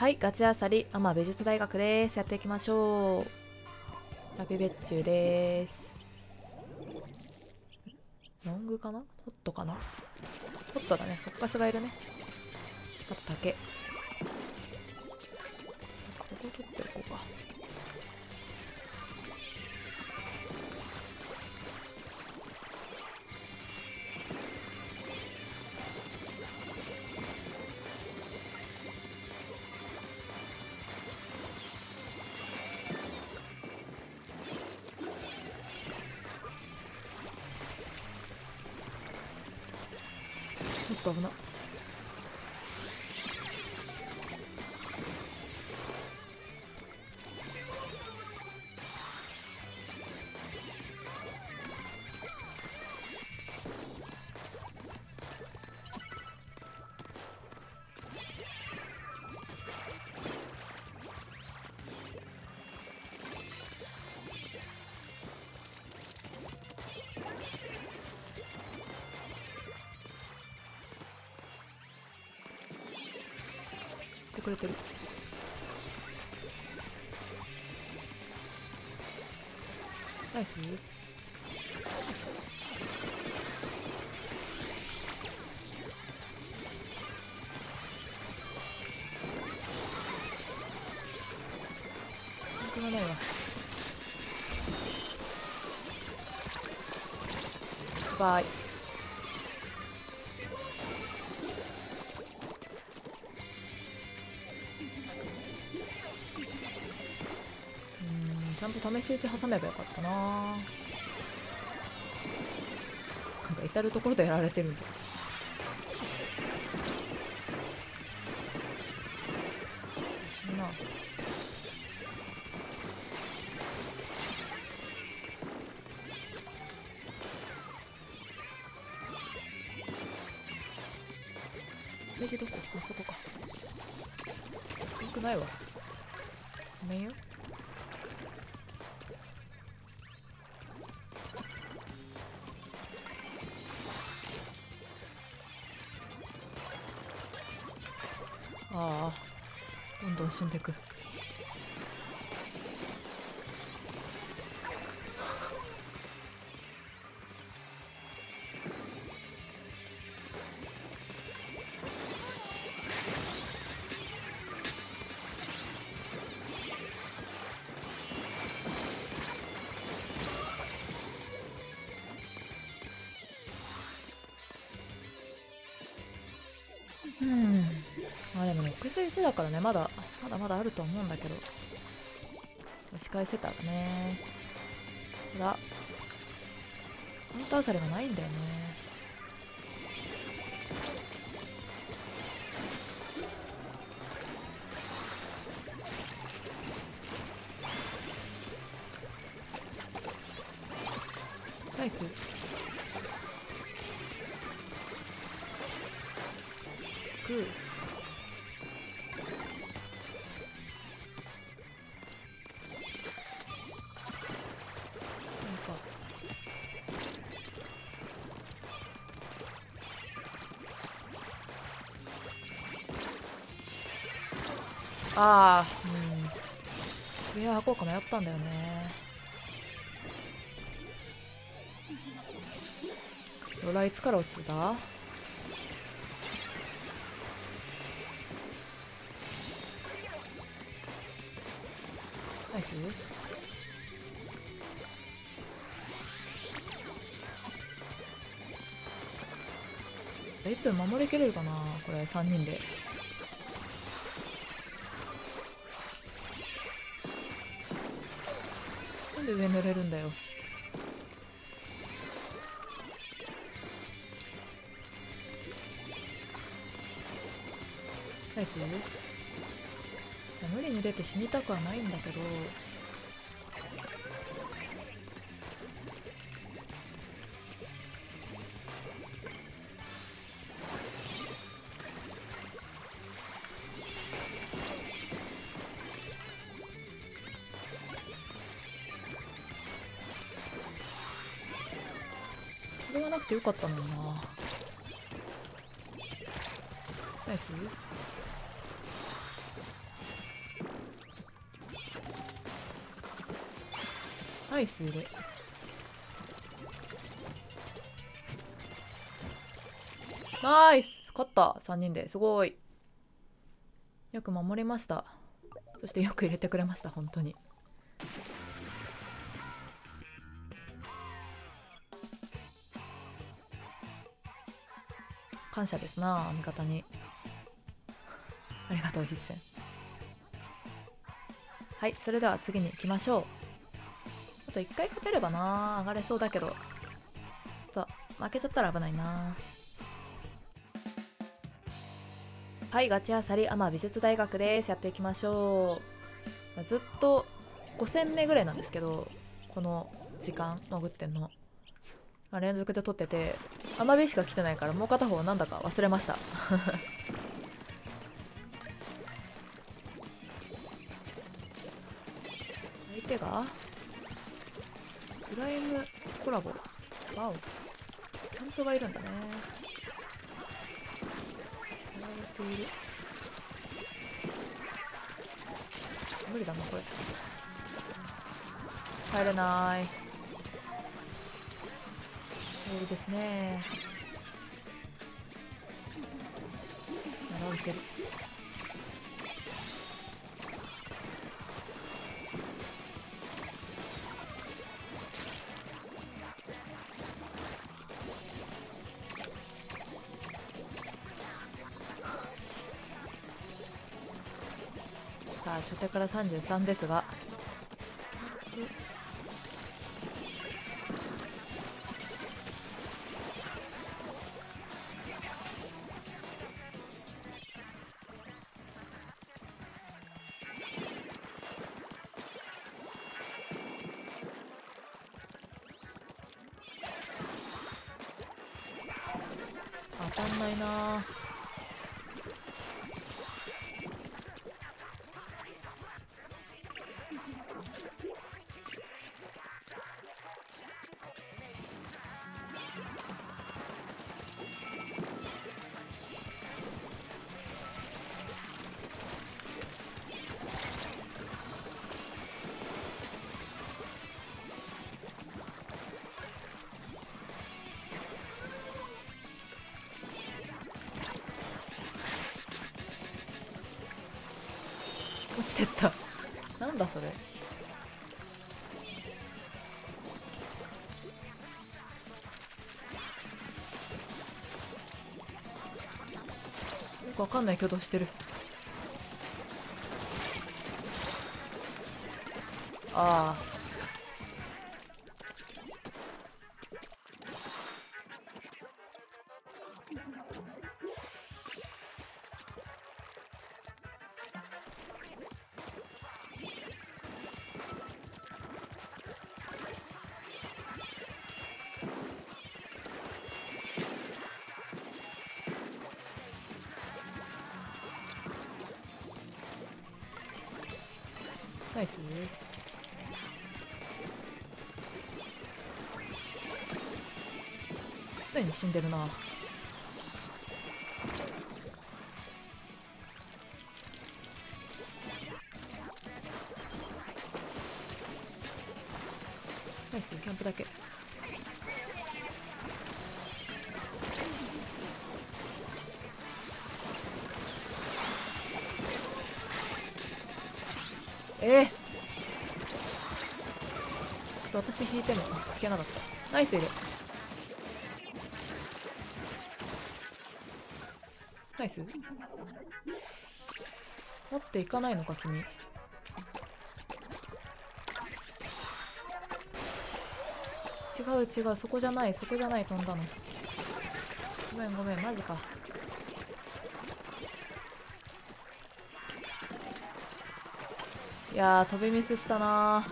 はいガチあさりアマ美術大学です。やっていきましょう。ラビベッチュです。ロングかな？ホットかな？ホットだね。フォッカスがいるね。あと竹。ここ取っておこうか。ちってくれてる。ナイス。本当がないわ。バイ。試し撃ち挟めばよかったな。なんか至る所でやられてるんだ。死ぬな。レジどこ？あそこか。よくないわ。ごめんよ。進んでいく。うん。まあでも61だからねまだまだまだあると思うんだけど。押し返せたらね。ただカウンターサリがないんだよね。ナイス。グーなんか。ああうん。上はこうか迷ったんだよね。ドラいつから落ちてた？イス1分守りきれるかな？これ3人で。なんで上塗れるんだよ？ナイス。無理に出て死にたくはないんだけど。それがなくてよかったのにな。ナイス。ナイス入れナイス。勝った。3人で。すごい。よく守りました。そしてよく入れてくれました。本当に。感謝ですな味方に。ありがとう必戦。はいそれでは次に行きましょう。あと1回勝てればな。上がれそうだけど。ちょっと負けちゃったら危ないな。はいガチあさりアマ美術大学です。やっていきましょう。ずっと5戦目ぐらいなんですけどこの時間潜ってんの。まあ連続で撮っててアマビしか来てないからもう片方なんだか忘れました。相手がプライムコラボ。ワオキャンプがいるんだね。やられている。無理だなこれ。帰れない。ボールですね。やられてる。さあ初手から33ですが。当たんないなしてった。なんだそれ。よくわかんない挙動してる。ああナイスす？でに死んでるな。ナイスキャンプだけ。えー、私引いても引けなかった。ナイスいる。ナイス。持っていかないのか君。違う違うそこじゃないそこじゃない飛んだの。ごめんごめんマジか。やー飛びミスしたな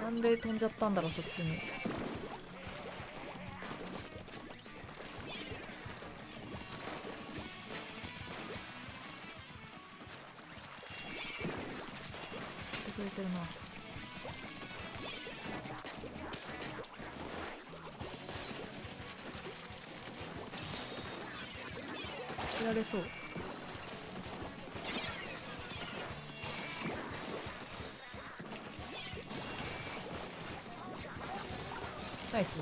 ー。なんで飛んじゃったんだろうそっちに。やってくれてるな。やられそう。ナイス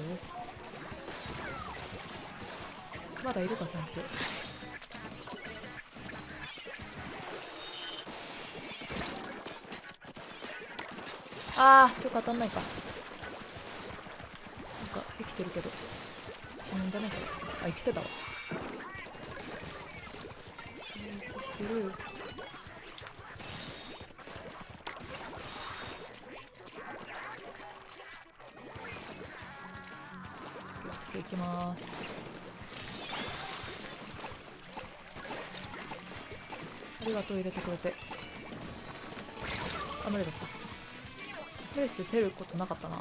まだいるかちゃんと。ああちょっと当たんないか。なんか生きてるけど。死ぬんじゃねえか。あ生きてたわ。リーチしてるありがとう入れてくれて。あ無理だった。無理して出ることなかったな。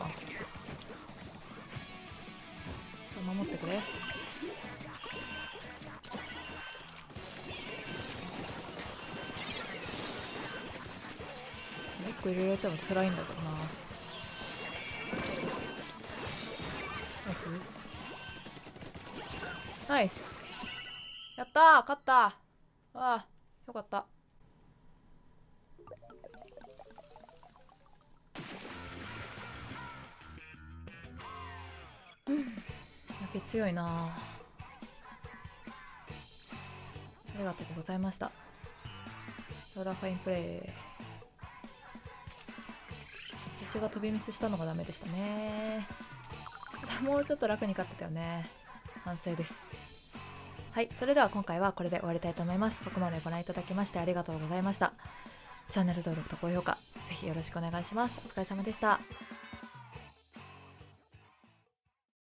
守ってくれ。1個入れられても辛いんだけどな。ナイス。ナイス。やったー勝ったああよかった。うん。やっぱり強いな。ありがとうございました。ローラーファインプレイ。私が飛びミスしたのがダメでしたね。もうちょっと楽に勝ってたよね。反省です。はいそれでは今回はこれで終わりたいと思います。ここまでご覧いただきましてありがとうございました。チャンネル登録と高評価ぜひよろしくお願いします。お疲れ様でした。